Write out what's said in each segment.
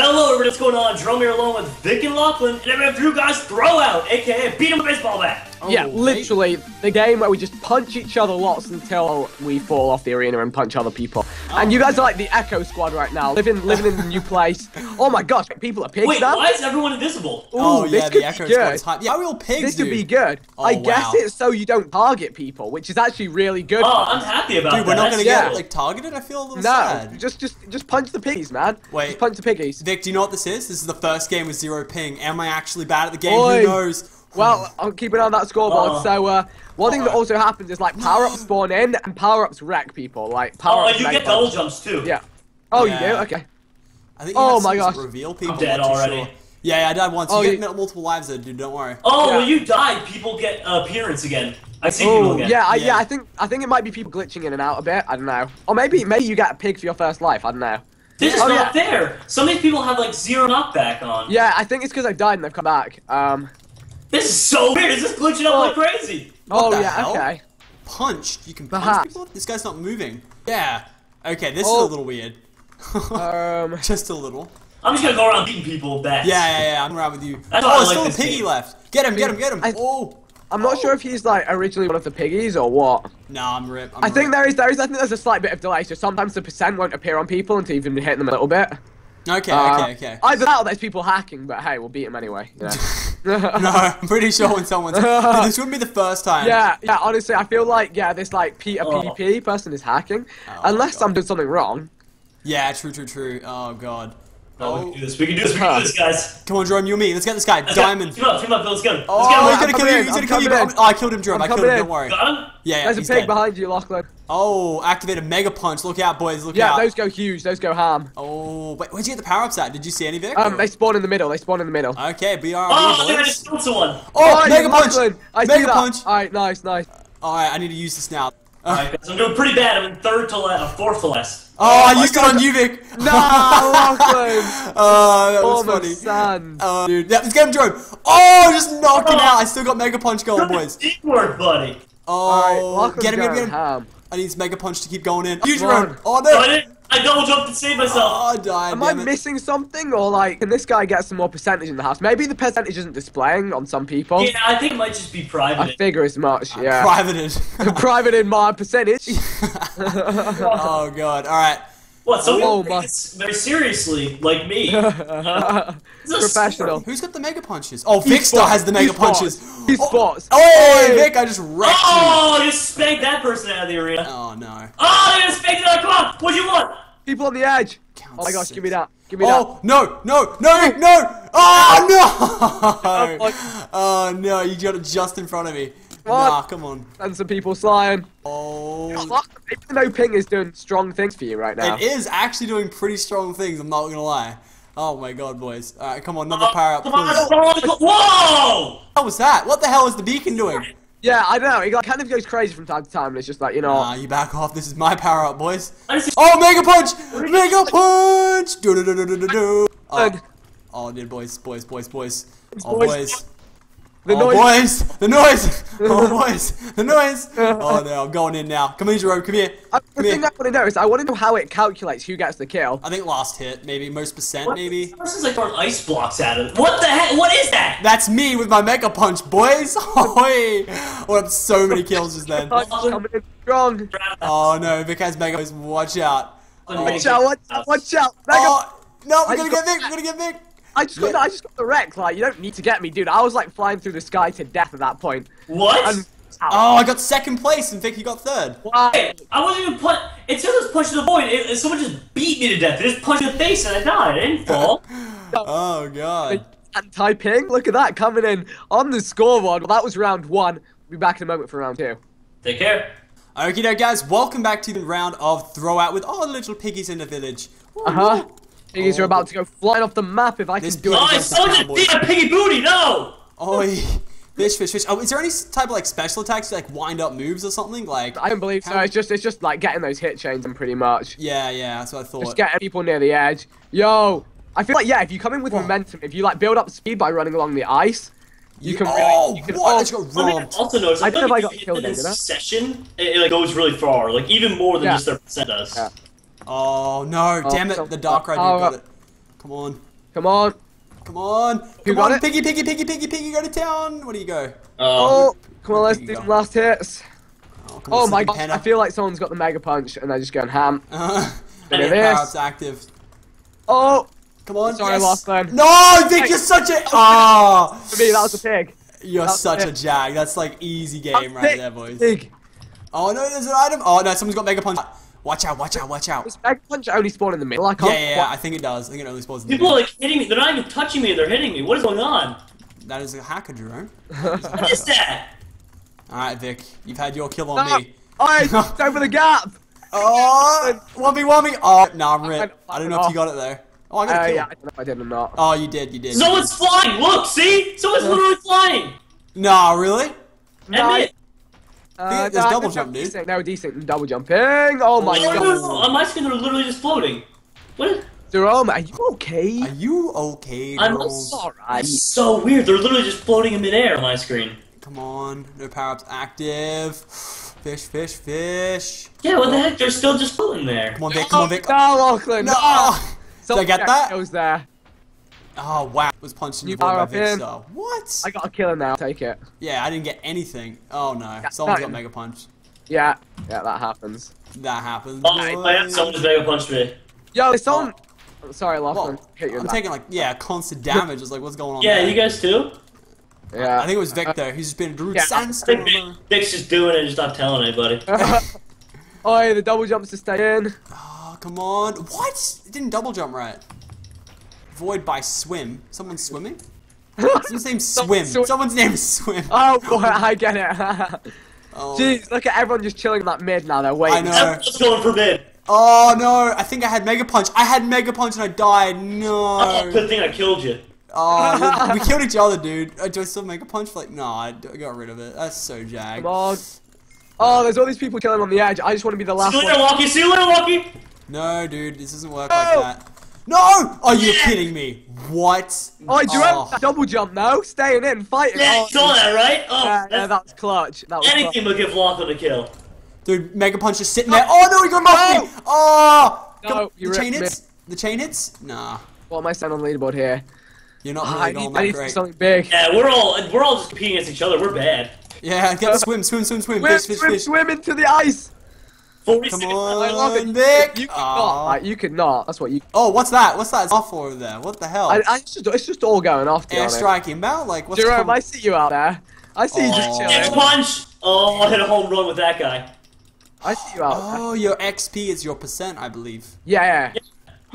Hello, everybody, what's going on? Jerome here along with Vic and Lachlan, and I'm Drew guys throw out, aka beat him with a baseball bat. Oh, yeah, Oh, literally the game where we just punch each other lots until we fall off the arena and punch other people. Oh, and you guys are like the Echo Squad right now, living living in a new place. Oh my gosh, people are pigs Wait, now. why is everyone invisible? Ooh, Oh this yeah, could the Echo be good. Squad's hype. Yeah, we're all pigs, This could be good. Oh, I guess it's so you don't target people, which is actually really good. Oh, I'm happy about Dude, that. we're not That's gonna yeah. get like targeted. I feel a little no, sad. just just just punch the piggies, man. Wait. just punch the piggies. Vic, do you know what this is? This is the first game with zero ping. Am I actually bad at the game? Oi. Who knows? Well, I'm keeping on that scoreboard. Oh. So, uh, one thing that also happens is like power ups spawn in and power ups wreck people. Like power Oh, ups. you get double punch. jumps too. Yeah. Oh, Yeah. you do? Okay. I think you Oh my gosh. reveal people. I'm dead already. Sure. Yeah, yeah, I died once. Oh, you you- get multiple lives though, dude. Don't worry. Oh, Yeah. when you died. people get uh, appearance again. I see people again. yeah, I, yeah, Yeah. I think I think it might be people glitching in and out a bit. I don't know. Or maybe maybe you get a pig for your first life. I don't know. This is Oh, not yeah. fair. Some of these people have like zero knockback on. Yeah, I think it's because I've died and they've come back. Um. This is so weird. Is this glitching up Oh. like crazy? What oh the yeah. hell? Okay. Punched. You can punch Perhaps. people. This guy's not moving. Yeah. Okay, this Oh. is a little weird. Um. Just a little. I'm just gonna go around beating people with. Yeah, yeah, yeah. I'm around with you. That's oh, why I there's like still a this piggy game. left. Get him, get him, get him. I- oh. I'm not Oh. sure if he's like originally one of the piggies or what. Nah, I'm rip. I'm I think rip. there is there is I think there's a slight bit of delay. So sometimes the percent won't appear on people until you've been hitting them a little bit. Okay, Uh, okay, okay. Either that or there's people hacking, but hey, we'll beat them anyway. Yeah. no, I'm pretty sure when someone's. This wouldn't be the first time. Yeah, yeah, honestly, I feel like, yeah, this, like, Peter Oh. PP person is hacking. Oh, Unless I'm doing something wrong. Yeah, true, true, true. Oh god. Oh, we Oh, can do this. We can do this. We can do this, guys. come on, Jerome, you and me. Let's get this guy. Let's go. Diamond. Team up. Team up. Let's go. Let's Oh, get he's him. I'm gonna kill coming you. in, He's gonna kill you. coming. I'm- Oh, I killed him, Jerome. I'm I killed him. in. Don't worry. Got him. Yeah, yeah. There's a he's pig dead. behind you, Lachlan. Oh, activate a mega punch. Look out, boys. Look Yeah, out. Yeah, those go huge. Those go ham. Oh, wait. Where'd you get the power ups at? Did you see any, Vic? Um, they spawn in the middle. They spawn in the middle. Okay, BRB, Oh, I think I boys. just killed someone. Oh, Oi, mega punch. I Mega punch. Alright, nice, nice. Alright, I need to use this now. Uh, Alright, guys, I'm doing pretty bad. I'm in third to last, uh, fourth to last. Oh, I my used it on you, Vic. No, Lachlan! Oh, that was Form of funny. sand. Oh, dude. Yeah, let's get him, Jerome. Oh, just knocked him Oh. out. I still got mega punch going, boys. Teamwork, buddy. Oh, Lachlan's get him, get him, get him. ham. I need this mega punch to keep going in. You, Come on. Jerome. Oh, Oh, I no. Didn't. I double jumped to save myself. Oh, I died. Am I it. missing something, or like, can this guy get some more percentage in the house? Maybe the percentage isn't displaying on some people. Yeah, I think it might just be private. I figure as much, yeah. Privated. Private in my percentage. oh, God. Alright. What? Some Oh, people take my- this very seriously, like me. This Professional. Who's got the mega punches? Oh, Vic still has the mega punches. He Oh, spots. Oh, Oi. Vic, I just wrecked you. Oh, you spanked that person out of the arena. Oh, no. Oh, you just spanked it. Come on. What do you want? People on the edge. Count Oh my gosh, six. give me that. Give me that. Oh, no, no, no, no! Oh, no! Oh, oh, no, you got it just in front of me. What? Nah, come on. And some people flying. Oh. Even though Ping is doing strong things for you right now. It is actually doing pretty strong things, I'm not gonna lie. Oh my god, boys. Alright, come on, another Oh, power up, Come on. please. come on. Whoa! What was that? What the hell is the beacon doing? Yeah, I know. He like, kind of goes crazy from time to time, and it's just like, you know. Nah, you back off. This is my power up, boys. Oh, Mega Punch! Mega Punch! Do do do do do do do. Oh, Good. oh, dude, boys, boys, boys, boys. It's Oh, boys. boys. the oh, noise. boys! The noise! Oh, boys! The noise! Oh, no, I'm going in now. Come here, Jerome, come here. I, the Come thing here. I want to know is, I want to know how it calculates who gets the kill. I think last hit, maybe. Most percent, What? maybe. This person's like throwing ice blocks at him. What the heck? What is that? That's me with my Mega Punch, boys! Oi! Oh, I have so many kills just then. Punch coming strong. Oh, no, Vic has Mega Punch. Watch out. Watch out! Watch out! Watch out! Mega- Oh, no, we're gonna get Vic, we're gonna get Vic. I just got, I just got the wreck. Like, you don't need to get me, dude. I was like flying through the sky to death at that point. What? And Oh, I got second place and Vic, you got third. Why? Hey, I wasn't even put. It said it was punch to the void. It, it- someone just beat me to death. They just punched me in the face and I died. I didn't fall. Oh, God. Anti-ping. Look at that coming in on the scoreboard. Well, that was round one. We'll be back in a moment for round two. Take care. Okay, now, guys, welcome back to the round of Throwout with all the little piggies in the village. Uh huh. Piggies are oh, about to go flying off the map if I can do it. Oh, against the someone just a piggy booty. No. Oi. Fish, fish, fish. Oh, is there any type of like special attacks, like wind up moves or something? Like, I don't believe so. It's just it's just like getting those hit chains and pretty much yeah, yeah, that's what I thought. just getting people near the edge. Yo, I feel like yeah, if you come in with What? momentum, if you like build up speed by running along the ice, you can really. oh, you can, what? oh, I just got Something I robbed. also noticed. I don't know if I got if you killed in did I? Session, it, it like goes really far, like even more than Yeah. just their percent does. Yeah. Oh no, Oh, damn it, so- the Dark Rider oh, got it. Come on. Come on. Come on. You Come got on. it? Piggy, piggy, piggy, piggy, piggy, go to town. Where do you go? Oh. Oh, come on, let's do you some last hits. Oh, come on, Oh my Sleepy gosh, Panda. I feel like someone's got the mega punch and they're just going ham. Uh, Look at this. active. Oh, Come on. Sorry, yes. Lachlan. No, Vic, you're such a. Ah. for me, that was a pig. You're That's such a it. jag. That's like easy game That's right it. there, boys. Pig. Oh no, there's an item. Oh no, someone's got mega punch. Watch out! Watch out! Watch out! Does mega punch only spawn in the middle? I Yeah, can't yeah, yeah. quite- I think it does. I think it only spawns in the People are middle. like hitting me. They're not even touching me. They're hitting me. What is going on? That is a hacker, Jerome. What is that? All right, Vic, you've had your kill on Stop. me. Oi, over the gap. Oh, one v one me. Oh, no, I'm I ripped. went I don't know if you got it there. Oh, I got Uh, a kill. yeah, I don't know if I did or not. Oh, you did. You did. Someone's flying. Look, see? Someone's literally flying. No, really? Admit. Uh, there's no, double no, jump, dude. decent, No, decent double jumping. Oh my No, no, god. no, no. On my screen, they're literally just floating. What? Is, Jerome, are you okay? Are you okay, I'm Jerome? Alright. that's so weird. They're literally just floating in midair on my screen. Come on, no power ups active. Fish, fish, fish. Yeah, what the heck? They're still just floating there. Come on, Vic. Come on, Vic. No, Lachlan. No. No. Did I get that? Goes there. Oh wow, was punched in You the void by Vic. in. So what? I got a killer now. Take it. Yeah, I didn't get anything. Oh no, someone's got nothing. mega punch. Yeah, yeah, that happens. That happens. Oh, I, I had someone just mega punched me. Yo, there's someone. I'm oh. sorry, Whoa, Lachlan. Hit you I'm the taking like yeah, constant damage. It's like what's going on? Yeah, there? you guys too? Yeah. I think it was Vic though. He's just been a rude Yeah. I sandstorm. think Vic's just doing it and just not telling anybody. oh, the double jumps to stay in. Oh come on! What? It didn't double jump right. Void by swim. Someone's swimming. Someone's name Swim. Someone's swi- Someone's name is Swim. Oh boy, I get it. Oh. Jeez, look at everyone just chilling in that mid now. They're waiting. I know. Everyone's going for mid. Oh no! I think I had Mega Punch. I had Mega Punch and I died. Oh, No. good thing I killed you. Oh, we killed each other, dude. Uh, do I still Mega Punch? Like, no, I got rid of it. That's so jag. Come on. Oh, there's all these people chilling on the edge. I just want to be the last See you later, one. Walkie. See you later, Walkie. No, dude, this doesn't work No. like that. No! Are you kidding me? What? Oh, do you Oh. have ah. double jump now? Staying in, fighting. Yeah, oh, you saw that, right? Oh, yeah, yeah, that's, that was clutch. That was anything clutch. will give Lachlan a kill. Dude, Mega Punch is sitting there. Oh no, he got off me! Oh! No, ah! Come- you the chain ripped me. hits? The chain hits? Nah. What am I saying on the leaderboard here? You're not ah, I really need, going I that need great. something big. Yeah, we're all we're all just competing against each other. We're bad. Yeah, get the swim, swim, swim, swim. Swim, Fish, fish, swim, fish. swim into the ice. Forty Come seconds. I love it. on, Vic! You could Aw. Like, you could not. That's what you. Oh, what's that? What's that? It's off over there. What the hell? I, I it's, just, it's just all going off. To be honest. Airstrike inbound? Like, what's Jerome, com- I see you out there. I see you just Oh. Next punch. Oh, I hit a home run with that guy. I see you out there. Oh, your XP is your percent, I believe. Yeah, yeah.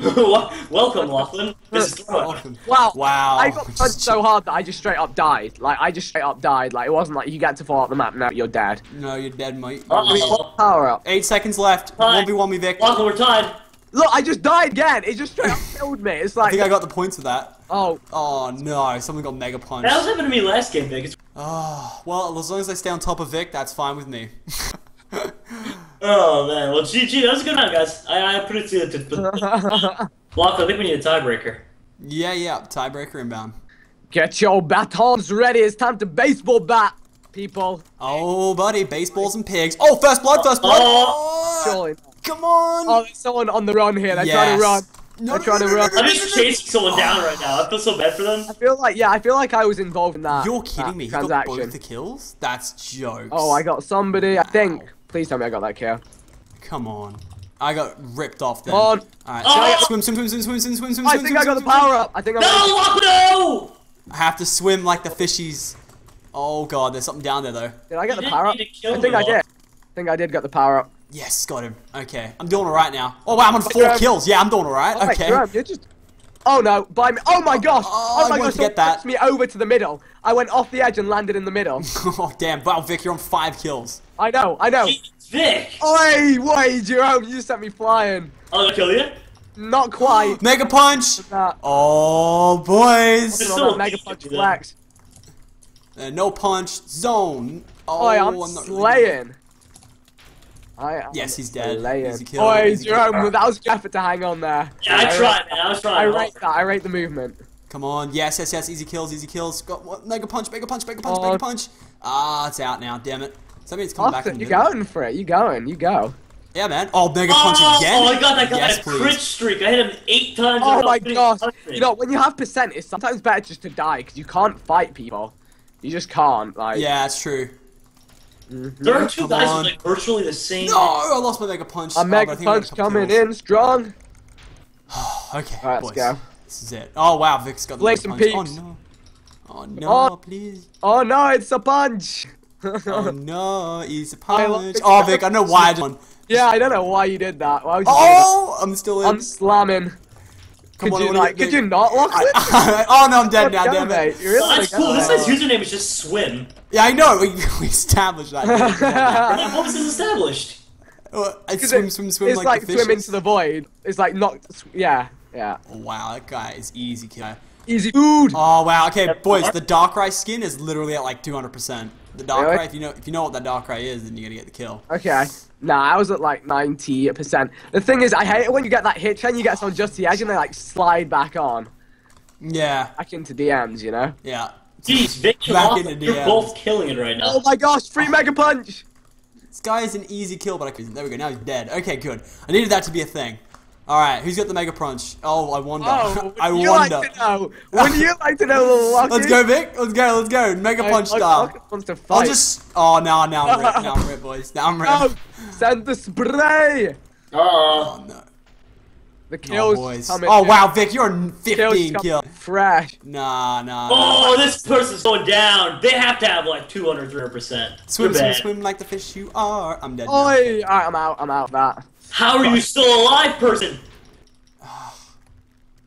Welcome, Lachlan. This is Throw Wow. Wow. I got punched so hard that I just straight up died. Like I just straight up died. Like it wasn't like you get to fall off the map now you're dead. No, you're dead, mate. Uh-oh. Power up. Eight seconds left. Hi. 1v1 me, Vic. Lachlan, we're tied. Look, I just died again. It just straight up killed me. It's like. I think I got the points of that. oh Oh no, someone got mega punch. That was happening to me last game, Vic. It's- Oh, well, as long as I stay on top of Vic, that's fine with me. Oh man. Well, GG. That was a good round, guys. I, I predicted it. To... Lachlan, I think we need a tiebreaker. yeah, yeah, tiebreaker inbound. get your batons ready. It's time to baseball bat, people. Oh, buddy, baseballs and pigs. Oh, first blood, first blood. Oh. Surely. come on. Oh, there's someone on the run here. They're trying to run. No, They're no, trying no, to no, run. no, I'm just no, no. chasing someone down right now. I feel so bad for them. I feel like yeah, I feel like I was involved in that. You're that kidding me. He got Transaction. both the kills? That's jokes. Oh, I got somebody. I think. Please tell me I got that cow. Come on. I got ripped off then. On. Alright, oh. swim, swim, swim, swim, swim, swim, swim, swim. I think swim, I got swim, the power swim. up. I think I got No, no! I have to swim like the fishies. Oh god, there's something down there though. Did I get the power up? I think I did. I think I did get the power up. Yes, got him. Okay, I'm doing alright now. Oh wow, I'm on four Jerome. kills. Yeah, I'm doing alright. Oh, okay. Oh no, by me. Oh my oh, gosh! Oh, oh my gosh, get that. me over to the middle. I went off the edge and landed in the middle. oh damn, wow Vic, you're on five kills. I know. I know. Vic! Oi! Wait, Jerome! You just sent me flying. I'm gonna kill you. Not quite. Mega punch! Oh boys! It's on still that mega punch flex. Uh, no punch zone. Oh, Oi, I'm, not really good. slaying. I am Yes, he's dead. Slaying. Easy kill, Oi, easy kill. Jerome, that was a good effort to hang on there. Yeah, I tried, man. I was I rate that. I rate the movement. Come on, yes, yes, yes, easy kills, easy kills. Got what? Mega punch, mega punch, mega punch, Oh. mega punch. Ah, it's out now. Damn it. Does that mean it's coming back Austin, in you the going for it? You going? You go. Yeah, man. Oh, Mega Punch oh, again? oh, I got that guy Yes, a crit streak. I hit him eight times. Oh my hitting gosh. You know, when you have percent, it's sometimes better just to die because you can't fight people. You just can't. Like, Yeah, that's true. Mm-hmm. there are two Come guys on. with like virtually the same. No, I lost my Mega Punch. a Oh, mega think I got punch coming in strong. Okay, Alright, boys. let's go. This is it. Oh, wow, Vic's got the Blaze Mega some Punch. Oh, peeps. Oh, oh, no. Oh, no, Oh. please. Oh no, it's a punch. Oh, no, he's a love punch. Oh, Vic, I know why I just. Yeah, I don't know why you did that. Why would you Oh, I'm still in. I'm slamming. Come Could on, you I wanna like? Could you not lock it? oh, no, I'm dead now, God damn it. you're Oh, really that's cool. This good. guy's username is just swim. Yeah, I know. We, we established that. What was this established? Oh, I 'Cause swim, it- swim, swim It's like, like, the swim into the void. It's like not. Yeah, yeah. Oh, wow, that guy is easy kill. Easy food. Oh wow, okay, boys, the Darkrai skin is literally at like 200%. The Darkrai, Really? if you know if you know what that Darkrai is, then you're gonna get the kill. Okay. Nah, I was at like 90%. The thing is, I hate it when you get that hit and you get someone just to the edge and they like slide back on. Yeah, Back into DMs, you know? yeah. Jeez, Vic and Back Lachlan, into you're both killing it right now. Oh my gosh, free Mega Punch! This guy is an easy kill, but I couldn't. There we go. Now he's dead. Okay, good. I needed that to be a thing. All right, who's got the Mega Punch? Oh, I wonder. Oh, I would you wonder. like to know? Would you like to know, little Lucky? Let's go, Vic. Let's go. Let's go. Mega Punch style. wants to I'll just. Oh, now, now I'm ripped. Now I'm ripped, boys. Now I'm ripped. No! Send the spray! Uh, Oh no. The Oh, kills boys. Oh wow, Vic, you're a 15 coming kill. Fresh. Nah, nah. oh, this person's going down. They have to have like 200, 300%. Swim, swim, swim like the fish you are. I'm dead. now. Oi! Alright, I'm out. I'm out of that. How are you still alive, person?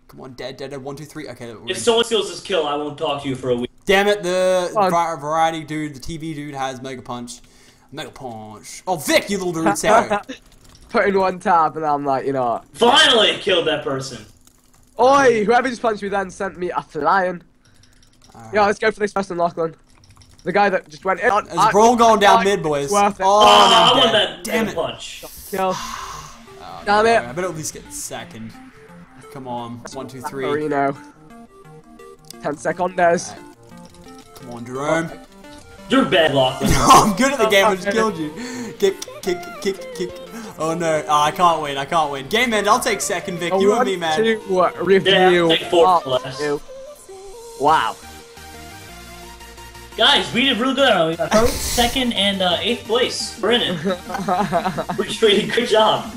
Come on, dead, dead, dead. One, two, three. Okay. we're If someone steals this kill, I won't talk to you for a week. Damn it, the Come variety dude, the TV dude has Mega Punch. Mega Punch. Oh, Vic, you little dude. Sorry. Put in one tab and I'm like, you know? Finally killed that person. Oi! Whoever just punched me then sent me a flying. Yeah, let's go for this person, Lachlan. The guy that just went in. on- There's a brawl going down mid, boys. Worth it. Oh, ah, Oh, no, I I'm want that Damn it. punch. Kill. Oh, Damn no, it. I better at least get second. Come on. One, two, three. Marino. Ten seconds. Come on, Jerome. You're bad, Lachlan. I'm good at the game. I just killed you. Kick, kick, kick, kick. Oh no, oh, I can't win. I can't win. Game end. I'll take second, Vic. You and me, man. To review. Yeah, take fourth part place. two. Wow. Guys, we did really good. We got first, second, and uh, eighth place. We're in it. We're treated. Good job.